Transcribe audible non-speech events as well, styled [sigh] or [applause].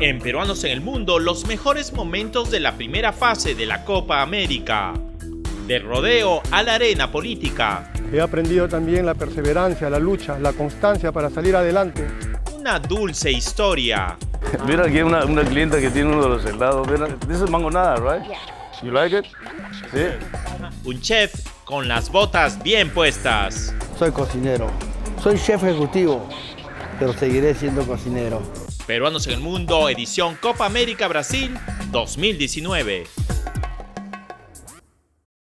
En Peruanos en el Mundo, los mejores momentos de la primera fase de la Copa América. De rodeo a la arena política. He aprendido también la perseverancia, la lucha, la constancia para salir adelante. Una dulce historia. [laughs] Mira aquí una, una clienta que tiene uno de los helados. Mira, this is mangonada, right? You like it? Sí. Un chef con las botas bien puestas. Soy cocinero. Soy chef ejecutivo, pero seguiré siendo cocinero. Peruanos en el Mundo, edición Copa América Brasil 2019.